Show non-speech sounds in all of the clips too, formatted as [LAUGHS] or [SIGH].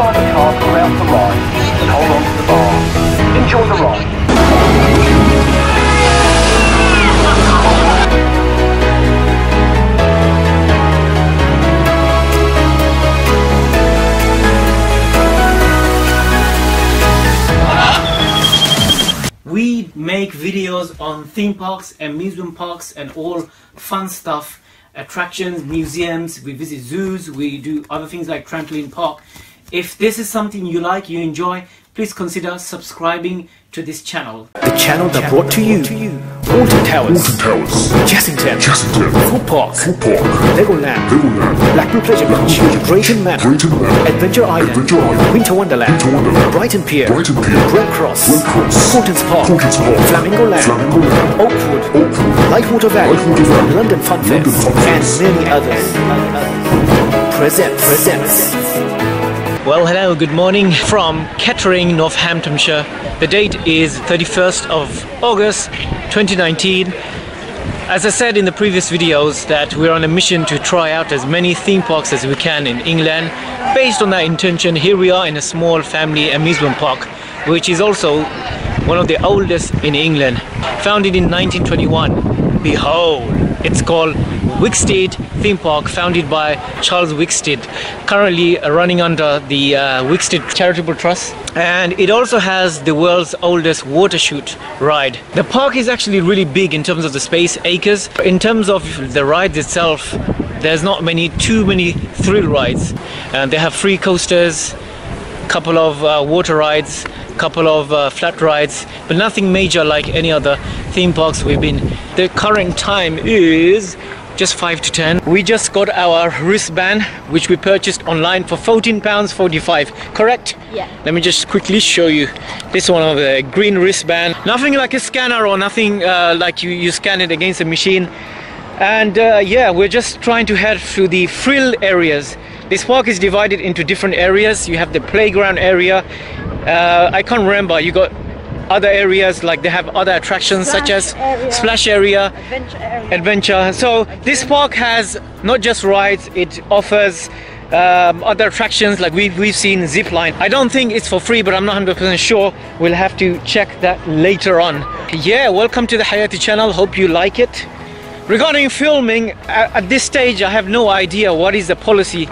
inside the car throughout the ride and hold on to the bar. Enjoy the ride. We make videos on theme parks, amusement parks, and all fun stuff, attractions, museums. We visit zoos. We do other things like trampoline park. If this is something you like, you enjoy, please consider subscribing to this channel. The channel that brought to you Alton Towers, Towers, Chessington, Chessington, Thorpe Park, Thorpe Park, Legoland, Legoland, Blackpool Pleasure Beach, Drayton Manor, Drayton Manor, Adventure Island, Adventure Island, Winter Wonderland, Winter Wonderland, Brighton Pier, Brighton Pier, Red Cross, Red Cross, Paultons Park, Paultons Park, Flamingo Land, Flamingo Land, Oakwood, Oakwood, Lightwater Valley, Lightwater Valley, London Fun London Fest, and many others. Presents, presents. Well, hello, good morning from Kettering, Northamptonshire. The date is 31st of August 2019. As I said in the previous videos that we're on a mission to try out as many theme parks as we can in England. Based on that intention, here we are in a small family amusement park, which is also one of the oldest in England. Founded in 1921. Behold, it's called Wicksteed Theme Park, founded by Charles Wicksteed, currently uh, running under the uh, Wicksteed Charitable Trust. And it also has the world's oldest water chute ride. The park is actually really big in terms of the space acres. In terms of the rides itself, there's not many, too many thrill rides. And they have free coasters, couple of uh, water rides, couple of uh, flat rides, but nothing major like any other theme parks we've been. The current time is just 5 to 10. We just got our wristband, which we purchased online for 14 pounds 45. Correct? Yeah. Let me just quickly show you this one of the green wristband. Nothing like a scanner or nothing uh, like you, you scan it against a machine. And uh, yeah, we're just trying to head through the frill areas. This park is divided into different areas. You have the playground area. Uh, I can't remember. You got other areas like they have other attractions such as Splash area. splash area, Adventure area. adventure. So this park has not just rides; it offers um, other attractions like we've we've seen zip line. I don't think it's for free, but I'm not 100% sure. We'll have to check that later on. Yeah, welcome to the Hayati channel. Hope you like it. Regarding filming, at this stage, I have no idea what is the policy,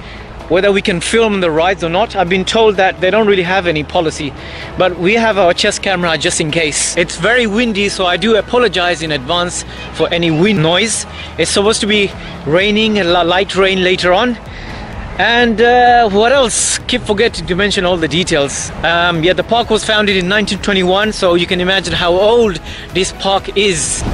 whether we can film the rides or not. I've been told that they don't really have any policy, but we have our chest camera just in case. It's very windy, so I do apologize in advance for any wind noise. It's supposed to be raining, light rain later on. And uh, what else? Keep forgetting to mention all the details. Um, yeah, the park was founded in 1921, so you can imagine how old this park is.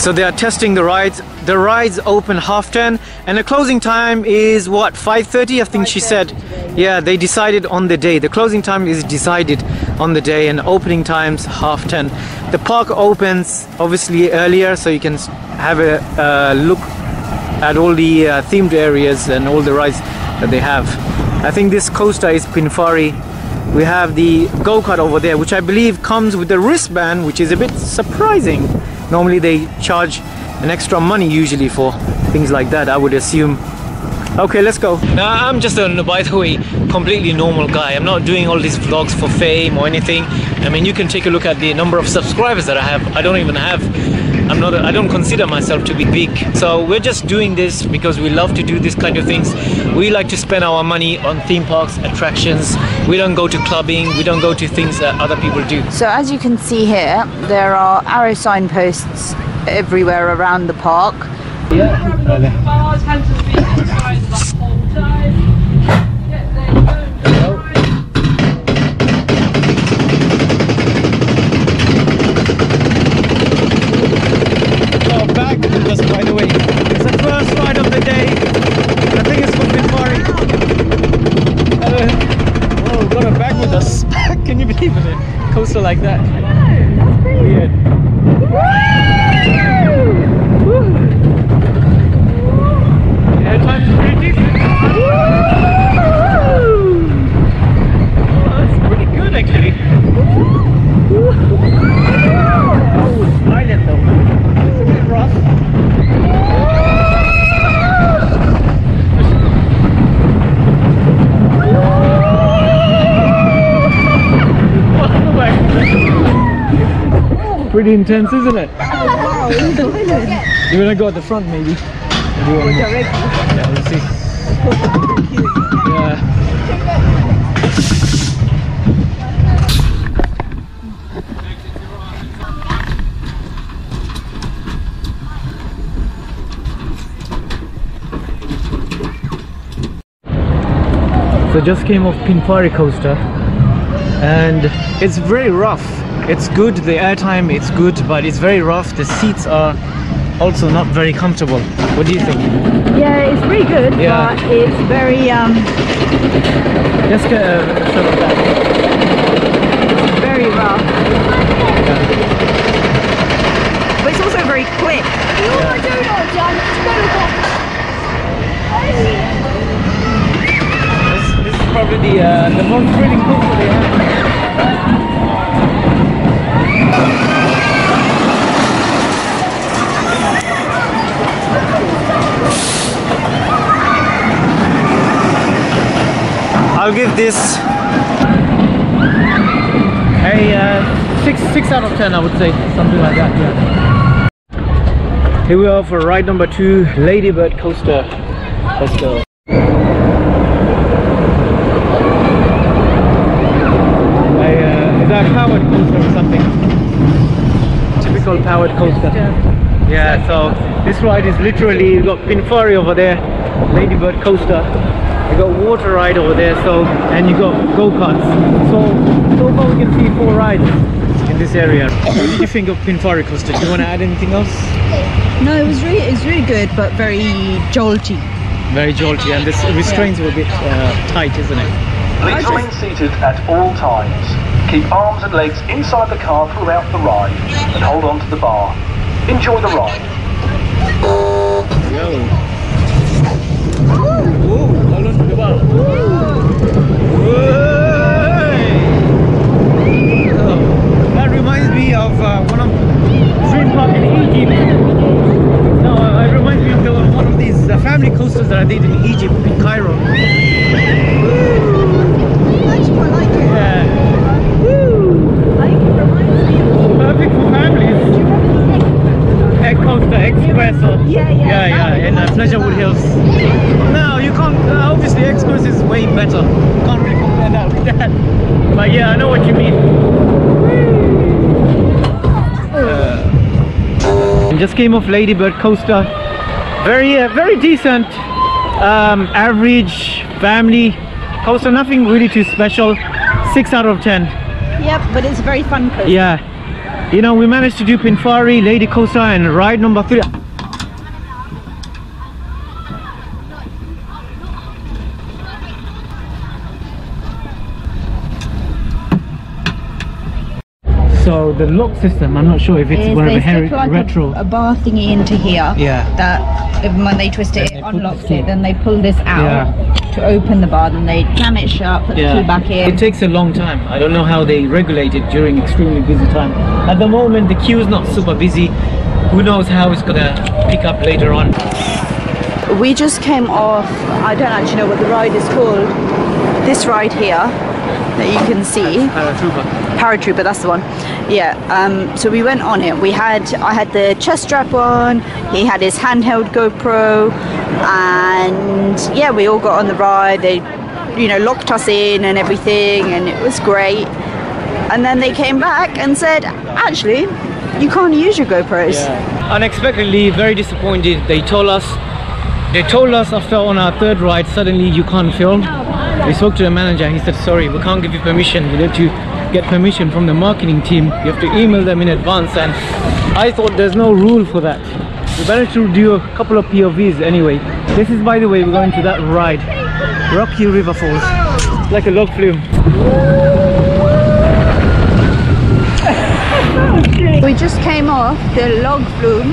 So they are testing the rides. The rides open half 10 and the closing time is what 5:30 I think she said. Yeah, they decided on the day. The closing time is decided on the day and opening times half 10. The park opens obviously earlier so you can have a uh, look at all the uh, themed areas and all the rides that they have. I think this coaster is Pinfari. We have the go-kart over there, which I believe comes with the wristband, which is a bit surprising. Normally they charge an extra money usually for things like that, I would assume. Okay, let's go. Now, I'm just a, by the way, completely normal guy. I'm not doing all these vlogs for fame or anything. I mean, you can take a look at the number of subscribers that I have. I don't even have. I'm not. I don't consider myself to be big. So we're just doing this because we love to do this kind of things. We like to spend our money on theme parks, attractions. We don't go to clubbing. We don't go to things that other people do. So as you can see here, there are arrow signposts everywhere around the park. Oh, pretty intense, isn't it? You wanna go at the front, maybe? Yeah, we'll see. Yeah. So just came off Pinfari coaster and it's very rough. It's good, the airtime it's good, but it's very rough. The seats are also not very comfortable. What do you think? Yeah, it's pretty good, Yeah. but it's very um Let's get a shot of that. very rough. But it's also very quick. This, this is probably the uh, the most thrilling coaster they have. I'll give this a uh, six six out of ten. I would say something like that. Yeah. Here we are for ride number two, Ladybird coaster. Let's go. uh, powered coaster or something? Typical powered coaster. Yeah, so this ride is literally, you've got Pinfari over there, Ladybird coaster. You got water ride over there, so and you got go-karts. So so far we can see four rides in this area. What did you think of Pinfari coaster? Do you want to add anything else? No, it was really it's really good, but very jolty. Very jolty, and this restraints were a bit uh, tight, isn't it? Please remain seated at all times. Keep arms and legs inside the car throughout the ride and hold on to the bar. Enjoy the ride. Yo. Ooh, hold on to the bar. Whey! Oh, That reminds me of uh, one of Dream Park in Egypt. No, uh, it reminds me of the, one of these uh, family coasters that I did in Egypt, in Cairo. Yeah. Perfect for families. Egg Coaster Express or Yeah, yeah, yeah, in uh, Pleasurewood Hills. No, you can't. Uh, obviously, Express is way better. Can't really compare that with that. But yeah, I know what you mean. Uh, just came off Ladybird Coaster very uh, very decent um, average family. House so nothing really too special. 6 out of 10 yep but it's very fun. Coaster. yeah. You know we managed to do Pinfari Lady Coaster and ride number 3 the lock system, I'm not sure if it's one of the heri- like retro. A, a bar thingy into here. Yeah. That even when they twist it, it unlocks it. Then they pull this out Yeah. to open the bar. Then they jam it shut, put the key back in. It takes a long time. I don't know how they regulate it during extremely busy time. At the moment, the queue is not super busy. Who knows how it's gonna pick up later on. We just came off. I don't actually know what the ride is called. This ride here that you can see. Paratrooper. Paratrooper that's the one yeah um, so we went on it we had i had the chest strap on he had his handheld gopro and yeah we all got on the ride they you know locked us in and everything and it was great and then they came back and said actually you can't use your gopros Yeah. Unexpectedly, very disappointed. They told us, they told us after on our third ride, suddenly you can't film. We spoke to the manager. He said, sorry, we can't give you permission. You need to get permission from the marketing team. You have to email them in advance. And I thought there's no rule for that. We managed to do a couple of POVs anyway. This is, by the way, we're going to that ride, Rocky River Falls. Like a log flume. [LAUGHS] we just came off the log flume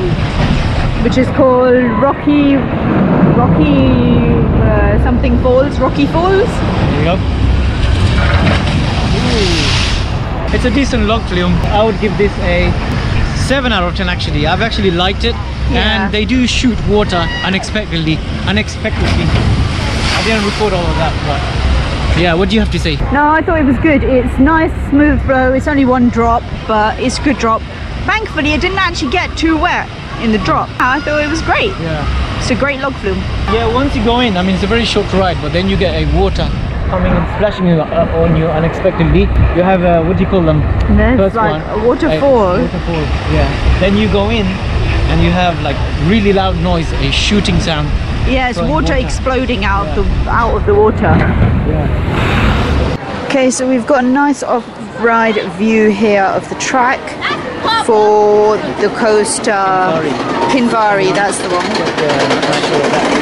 which is called rocky rocky uh, something falls rocky falls There you go. Ooh. It's a decent log flume. I would give this a 7 out of 10 actually. I've actually liked it. Yeah. And they do shoot water unexpectedly. Unexpectedly. I didn't record all of that, but yeah, what do you have to say? no i thought it was good it's nice smooth flow it's only one drop but it's a good drop thankfully it didn't actually get too wet in the drop. I thought it was great. Yeah. It's a great log flume. Yeah, once you go in, I mean, it's a very short ride, but then you get a water coming and splashing you, uh, on you unexpectedly. You have, uh, what do you call them? There's First like one, a waterfall. A waterfall, yeah. Then you go in and you have like really loud noise, a shooting sound. yes water, water. exploding out of the out of the water. Yeah. Okay, so we've got a nice off-ride view here of the track for the coaster Pinfari. That's the one.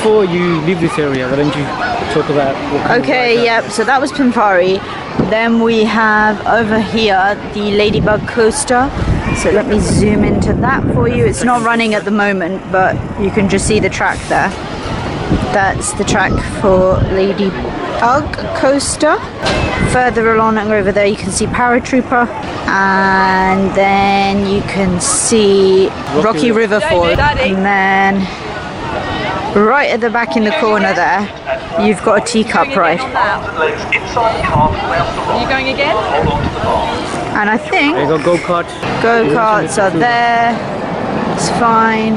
Before you leave this area, why don't you talk about what Okay, ride that- yep. So that was Pinfari. Then we have over here the Ladybug coaster. So let me zoom into that for you. It's not running at the moment, but you can just see the track there. That's the track for Ladybug coaster. Further along and over there, you can see Paratrooper, and then you can see Rocky, River. River Fall, and then right at the back in the corner there, you've got a teacup ride. Arms and legs inside the car throughout the ride. You going again? Hold on to the bar. And I think There go, go-kart. go karts are there. It's fine.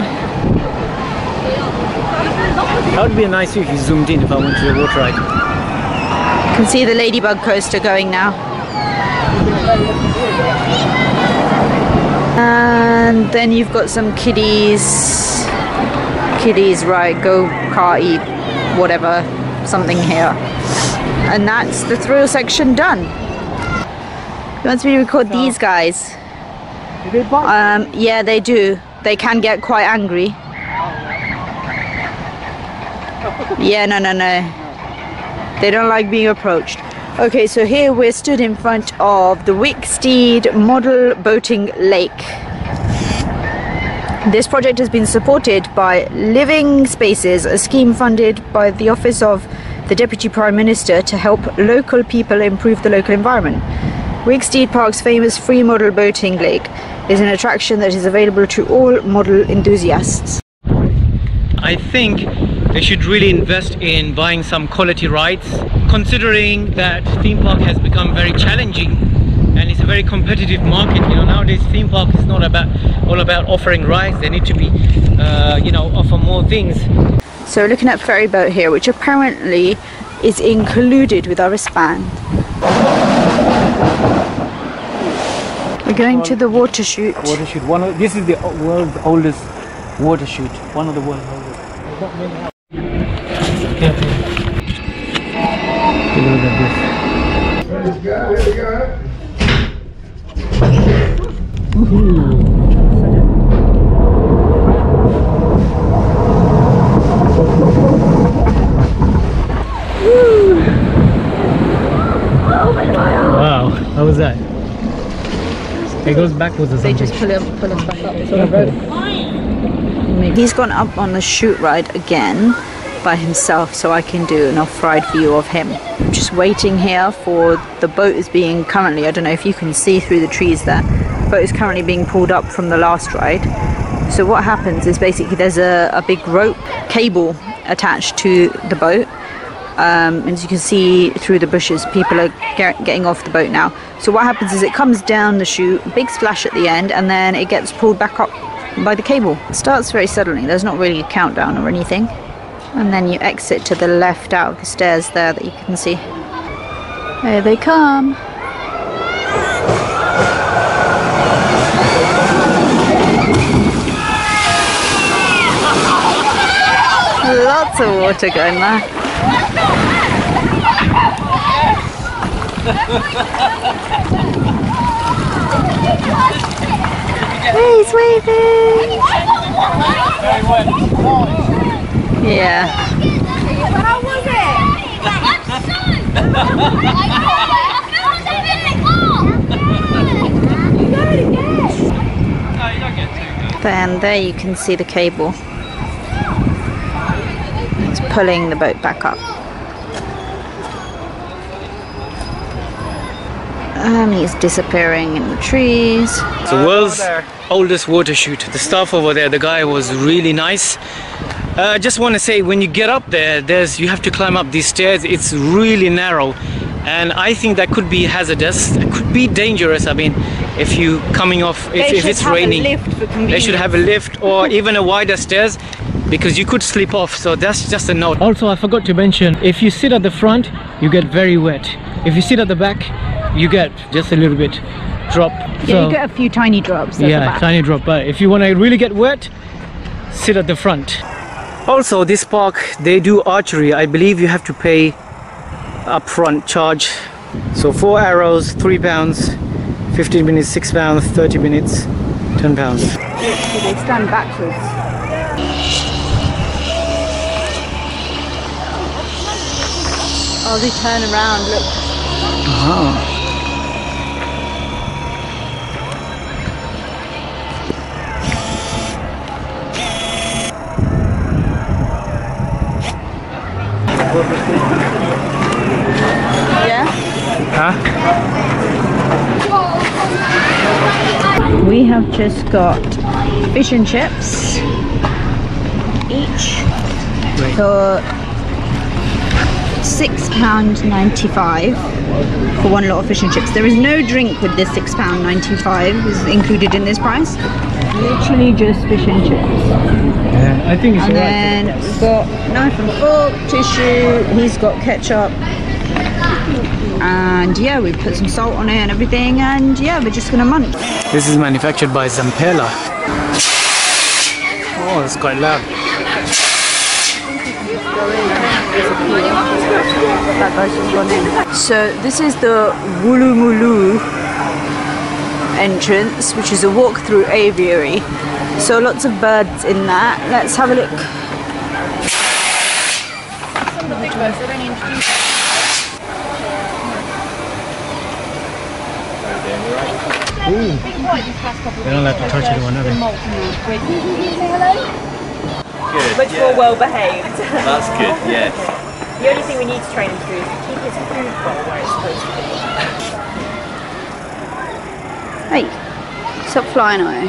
That would be a nice view if you zoomed in if I went to a water ride. You can see the Ladybug coaster going now. And then you've got some kiddies, kiddies ride, go karty, whatever, something here. And that's the thrill section done. Once we record these guys, um, yeah, they do. They can get quite angry. [LAUGHS] Yeah, no, no, no. They don't like being approached. Okay, so here we're stood in front of the Wicksteed Model Boating Lake. This project has been supported by Living Spaces, a scheme funded by the Office of the Deputy Prime Minister to help local people improve the local environment. Wicksteed Park's famous free model boating lake is an attraction that is available to all model enthusiasts. I think they should really invest in buying some quality rides, considering that theme park has become very challenging and it's a very competitive market. You know, nowadays theme park is not about all about offering rides. They need to be, uh, you know, offer more things. So we're looking at ferry boat here, which apparently is included with our wristband. We're going to the water chute. Water chute. One of this is the world's oldest water chute. One of the world's oldest. Careful. Take a look at this. Wow, how was that? It goes backwards or something. pull him, pull him back up. He's gone up on the chute ride again by himself, so I can do an off-ride view of him. I'm just waiting here for the boat is being currently. I don't know if you can see through the trees there. Boat is currently being pulled up from the last ride. So what happens is basically there's a, a big rope cable attached to the boat. Um, as you can see through the bushes, people are get, getting off the boat now. So what happens is it comes down the chute, big splash at the end, and then it gets pulled back up by the cable. It starts very suddenly. There's not really a countdown or anything. And then you exit to the left out of the stairs there that you can see. There they come. lots of water going there. He's waving! Yeah. How was it? Then there you can see the cable. It's pulling the boat back up. And he's disappearing in the trees. the world's oldest water chute. The staff over there, the guy was really nice. Uh, I just want to say, when you get up there, there's you have to climb up these stairs. It's really narrow, and I think that could be hazardous. It could be dangerous. I mean, if you coming off, if, if it's raining, they should have a lift or [LAUGHS] even a wider stairs because you could slip off. So that's just a note. Also, I forgot to mention, if you sit at the front, you get very wet. If you sit at the back, you get just a little bit drop. Yeah, So- you get a few tiny drops. at the yeah back. tiny drop but if you want to really get wet sit at the front also this park they do archery i believe you have to pay upfront charge so four arrows three pounds 15 minutes six pounds 30 minutes 10 pounds So they stand backwards. Oh, they turn around, look. Oh. Yeah? Huh? We have just got fish and chips each. for. £6.95 for one lot of fish and chips. There is no drink with this £6.95 is included in this price. Literally just fish and chips. Yeah, I think it's And then right. we've got knife and fork, tissue, he's got ketchup. And yeah, we've put some salt on it and everything and yeah, we're just gonna munch. This is manufactured by Zamperla. Oh, it's quite loud. So this is the Wulumulu entrance, which is a walk-through aviary. So lots of birds in that. Let's have a look. they don't like to touch anyone are they? Much more well behaved. That's good, [LAUGHS] yes. The only thing we need to train him to do is to keep his food bowl where it's supposed to be. Hey, stop flying away.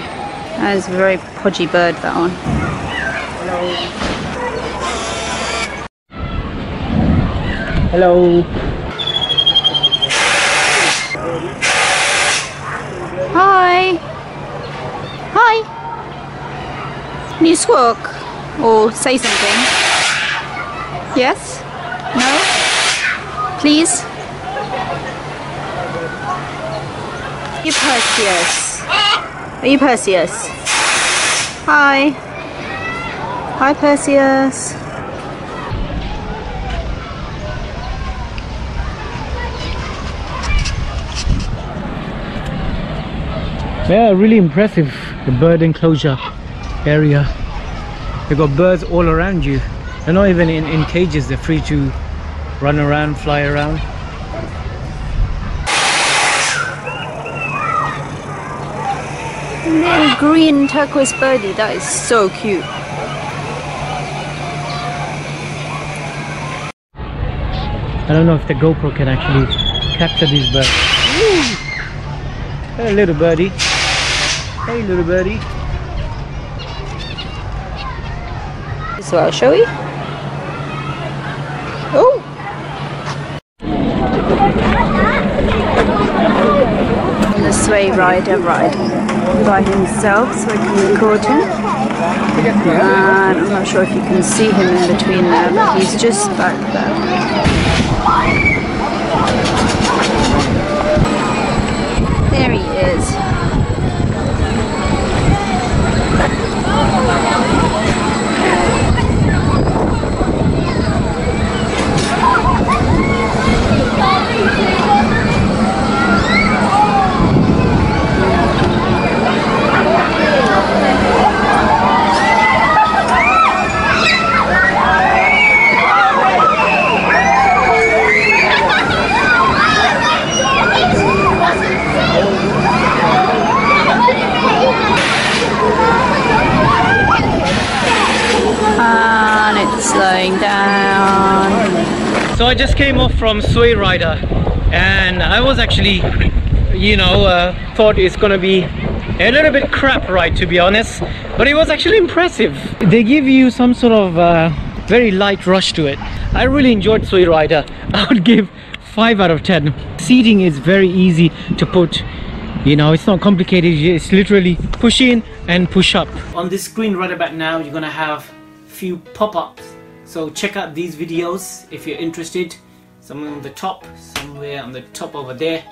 That is a very podgy bird, that one. hello Hi. Hi. Can you squawk or say something? Yes? No? Please? You Perseus. Are you Perseus? Hi. Hi Perseus. Yeah, really impressive. The bird enclosure area. They got birds all around you. They're not even in, in cages. They're free to run around, fly around. Little green turquoise birdie. That is so cute. I don't know if the GoPro can actually capture these birds. Hey, little birdie. Hey, little birdie. Well, shall we? Oh! The sway rider ride by himself, so I can record him. And I'm not sure if you can see him in between there, but he's just back there. There he is. So I just came off from Sway Rider and I was actually, you know, uh, thought it's gonna be a little bit crap ride to be honest, but it was actually impressive. They give you some sort of uh, very light rush to it. I really enjoyed Sway Rider. [LAUGHS] I would give 5 out of 10. Seating is very easy to put you know it's not complicated it's literally push in and push up on this screen right about now you're gonna have a few pop-ups so check out these videos if you're interested. Somewhere on the top somewhere on the top over there